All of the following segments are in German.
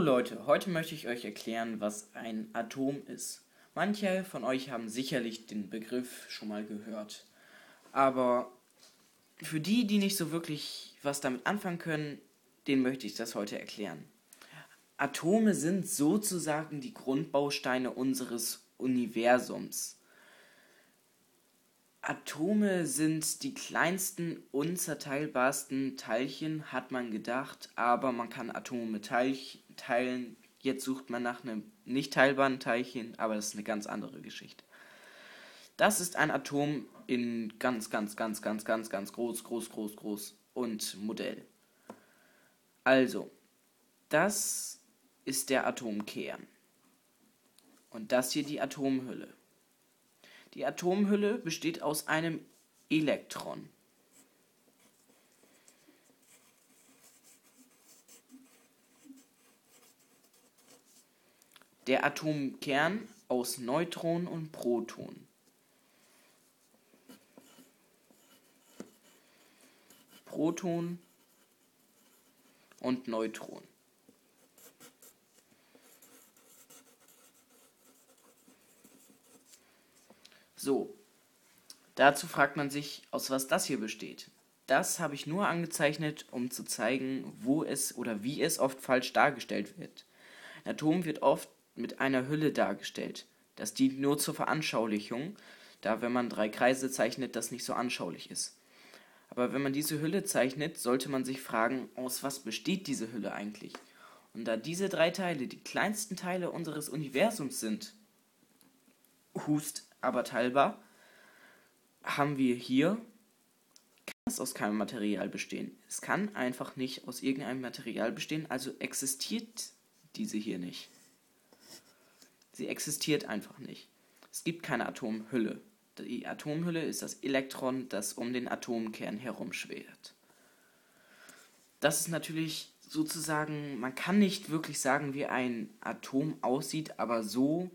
Leute, heute möchte ich euch erklären, was ein Atom ist. Manche von euch haben sicherlich den Begriff schon mal gehört. Aber für die, die nicht so wirklich was damit anfangen können, denen möchte ich das heute erklären. Atome sind sozusagen die Grundbausteine unseres Universums. Atome sind die kleinsten, unzerteilbarsten Teilchen, hat man gedacht, aber man kann Atome teilen. Jetzt sucht man nach einem nicht teilbaren Teilchen, aber das ist eine ganz andere Geschichte. Das ist ein Atom in ganz, ganz, ganz, ganz, ganz, ganz groß, groß, groß, groß und Modell. Also, das ist der Atomkern. Und das hier die Atomhülle. Die Atomhülle besteht aus einem Elektron. Der Atomkern aus Neutron und Proton. Proton und Neutron. So, dazu fragt man sich, aus was das hier besteht. Das habe ich nur angezeichnet, um zu zeigen, wo es oder wie es oft falsch dargestellt wird. Ein Atom wird oft mit einer Hülle dargestellt. Das dient nur zur Veranschaulichung, da wenn man drei Kreise zeichnet, das nicht so anschaulich ist. Aber wenn man diese Hülle zeichnet, sollte man sich fragen, aus was besteht diese Hülle eigentlich? Und da diese drei Teile die kleinsten Teile unseres Universums sind, Hust aber teilbar, haben wir hier, kann es aus keinem Material bestehen. Es kann einfach nicht aus irgendeinem Material bestehen, also existiert diese hier nicht. Sie existiert einfach nicht. Es gibt keine Atomhülle. Die Atomhülle ist das Elektron, das um den Atomkern herumschwert. Das ist natürlich sozusagen, man kann nicht wirklich sagen, wie ein Atom aussieht, aber so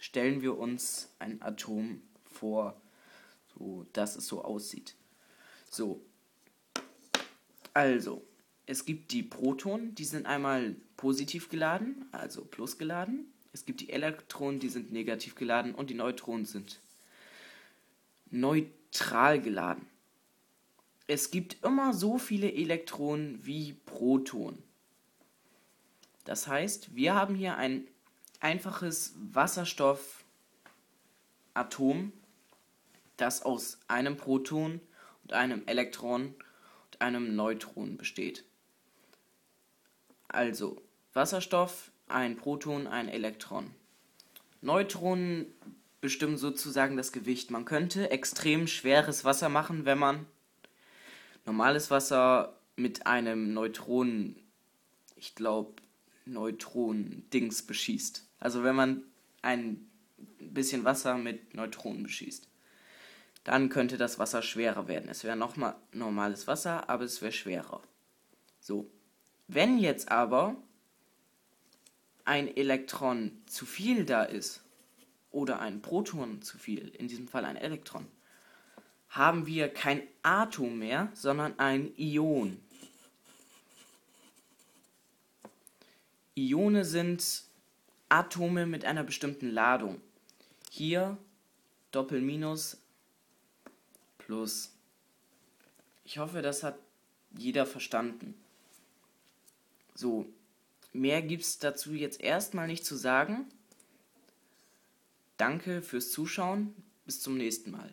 stellen wir uns ein Atom vor, so dass es so aussieht. So. Also, es gibt die Protonen, die sind einmal positiv geladen, also plus geladen. Es gibt die Elektronen, die sind negativ geladen und die Neutronen sind neutral geladen. Es gibt immer so viele Elektronen wie Protonen. Das heißt, wir haben hier ein einfaches Wasserstoffatom, das aus einem Proton und einem Elektron und einem Neutron besteht. Also Wasserstoff, ein Proton, ein Elektron. Neutronen bestimmen sozusagen das Gewicht. Man könnte extrem schweres Wasser machen, wenn man normales Wasser mit einem Neutronen, ich glaube, Neutronen-Dings beschießt. Also wenn man ein bisschen Wasser mit Neutronen beschießt, dann könnte das Wasser schwerer werden. Es wäre nochmal normales Wasser, aber es wäre schwerer. So. Wenn jetzt aber ein Elektron zu viel da ist, oder ein Proton zu viel, in diesem Fall ein Elektron, haben wir kein Atom mehr, sondern ein Ion. Ione sind Atome mit einer bestimmten Ladung. Hier Doppel Minus plus. Ich hoffe, das hat jeder verstanden. So, mehr gibt es dazu jetzt erstmal nicht zu sagen. Danke fürs Zuschauen. Bis zum nächsten Mal.